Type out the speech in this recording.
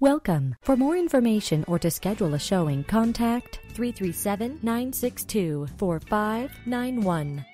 Welcome. For more information or to schedule a showing, contact 337 962 4591.